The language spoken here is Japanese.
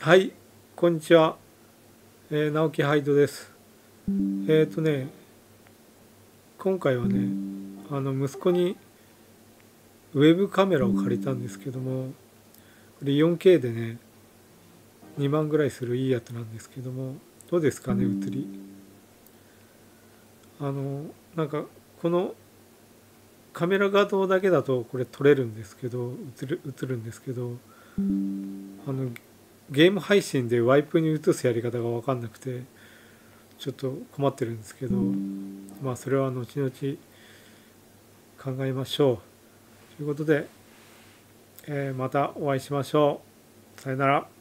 はいこんにちは、えー、直樹ハイドです。えっ、ー、とね今回はねあの息子にウェブカメラを借りたんですけどもこれ 4K でね2万ぐらいするいいやつなんですけどもどうですかね写り。あのなんかこのカメラ画像だけだとこれ撮れるんですけど映る映るんですけどあのゲーム配信でワイプに移すやり方が分かんなくてちょっと困ってるんですけどまあそれは後々考えましょう。ということで、えー、またお会いしましょう。さよなら。